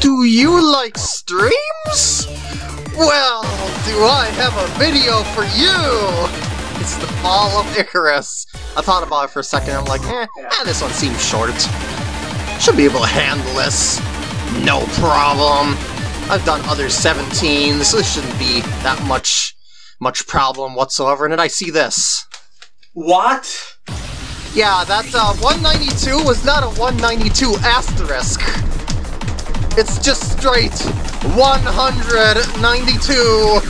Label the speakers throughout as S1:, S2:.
S1: Do you like streams? Well, do I have a video for you! It's the Fall of Icarus. I thought about it for a second, I'm like, eh, eh this one seems short. Should be able to handle this. No problem. I've done other 17s, so this shouldn't be that much much problem whatsoever. And then I see this.
S2: What?
S1: Yeah, that uh, 192 was not a 192 asterisk. It's just straight 192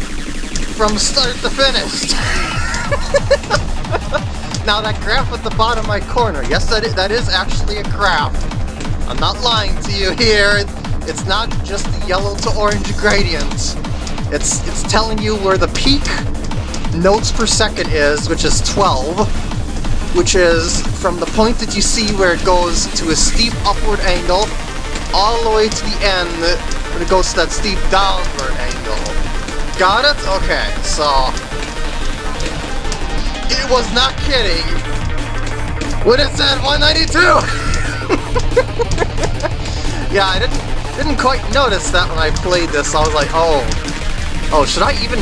S1: from start to finish. now that graph at the bottom right corner, yes, that is, that is actually a graph. I'm not lying to you here. It's not just the yellow to orange gradient. It's it's telling you where the peak notes per second is, which is 12, which is from the point that you see where it goes to a steep upward angle all the way to the end when it goes to that steep downward angle. Got it? Okay, so... It was not kidding when it said 192! yeah, I didn't, didn't quite notice that when I played this. I was like, oh, oh, should I even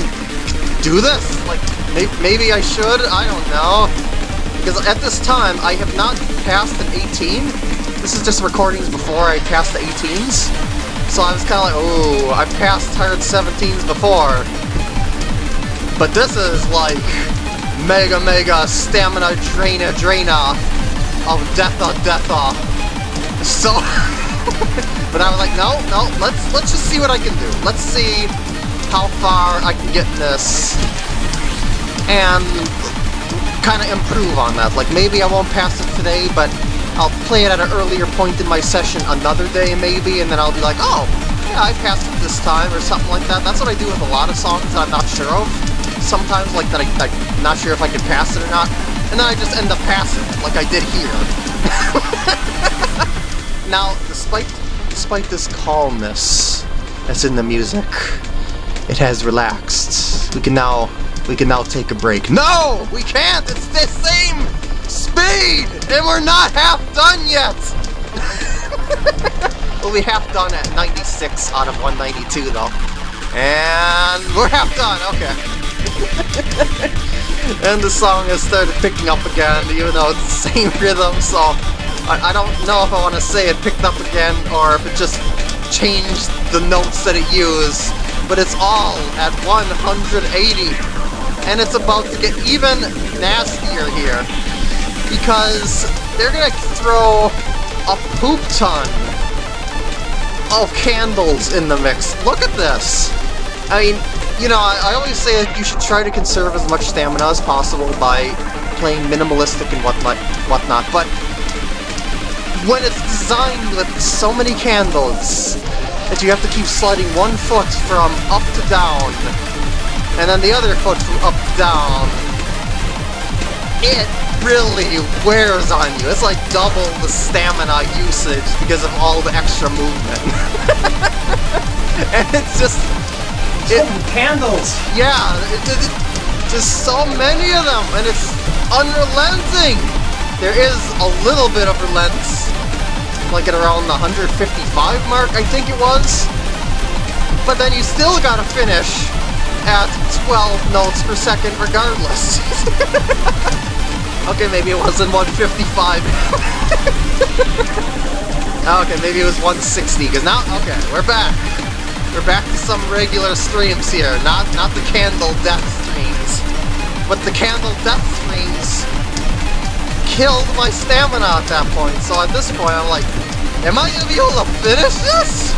S1: do this? Like, maybe I should? I don't know. Because at this time, I have not passed an 18, this is just recordings before I passed the 18s. So I was kind of like, oh, I've passed hard 17s before. But this is like mega mega stamina draina draina of death of death deatha. So But I was like, no, no, let's let's just see what I can do. Let's see how far I can get in this and kind of improve on that. Like maybe I won't pass it today, but I'll play it at an earlier point in my session another day maybe, and then I'll be like, oh, yeah, I passed it this time, or something like that. That's what I do with a lot of songs that I'm not sure of. Sometimes, like, that I, I'm not sure if I can pass it or not, and then I just end up passing it, like I did here. now, despite, despite this calmness that's in the music, it has relaxed. We can now we can now take a break. No! We can't! It's the same speed! And we're not half done yet! we'll be half done at 96 out of 192 though. And we're half done, okay. and the song has started picking up again, even though it's the same rhythm, so I, I don't know if I want to say it picked up again or if it just changed the notes that it used, but it's all at 180. And it's about to get even nastier here because they're gonna throw a poop ton of candles in the mix. Look at this! I mean, you know, I, I always say that you should try to conserve as much stamina as possible by playing minimalistic and whatnot, whatnot, but when it's designed with so many candles that you have to keep sliding one foot from up to down, and then the other foot from up to down, it really wears on you. It's like double the stamina usage because of all the extra movement. and it's just...
S2: It, candles!
S1: Yeah, it, it, it, just so many of them, and it's unrelenting! There is a little bit of relents, like at around the 155 mark, I think it was. But then you still gotta finish at 12 notes per second regardless. okay, maybe it wasn't 155. okay, maybe it was 160, because now, okay, we're back. We're back to some regular streams here, not not the candle death streams. But the candle death streams killed my stamina at that point, so at this point I'm like, am I gonna be able to finish this?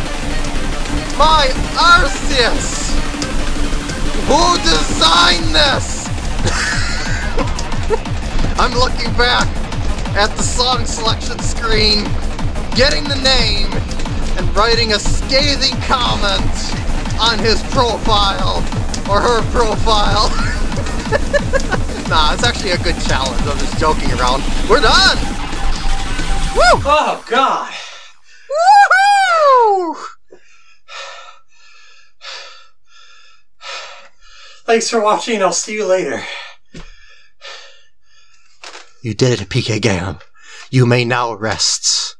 S1: My Arceus! Who designed this? I'm looking back at the song selection screen, getting the name, and writing a scathing comment on his profile, or her profile. nah, it's actually a good challenge, I'm just joking around. We're done!
S2: Woo! Oh, God! Thanks for watching. I'll see you later.
S1: You did it, PK Gam. You may now rest.